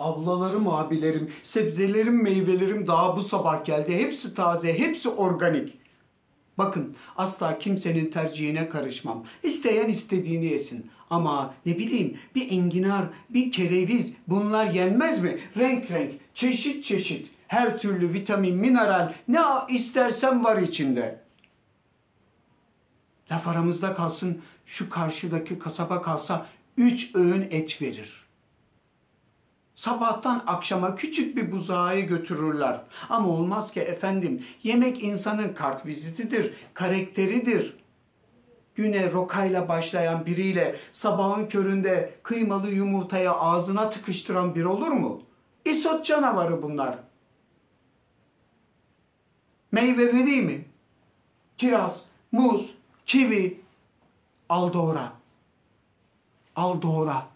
Ablalarım, abilerim, sebzelerim, meyvelerim daha bu sabah geldi. Hepsi taze, hepsi organik. Bakın asla kimsenin tercihine karışmam. İsteyen istediğini yesin. Ama ne bileyim bir enginar, bir kereviz bunlar yenmez mi? Renk renk, çeşit çeşit. Her türlü vitamin, mineral ne istersen var içinde. Laf aramızda kalsın şu karşıdaki kasaba kalsa üç öğün et verir. Sabahtan akşama küçük bir buzağı götürürler. Ama olmaz ki efendim. Yemek insanın kart vizitidir, karakteridir. Güne rokayla başlayan biriyle sabahın köründe kıymalı yumurtaya ağzına tıkıştıran bir olur mu? İsot canavarı bunlar. Meyve vereyim mi? Kiraz, muz, kivi. Al doğra. Al doğra.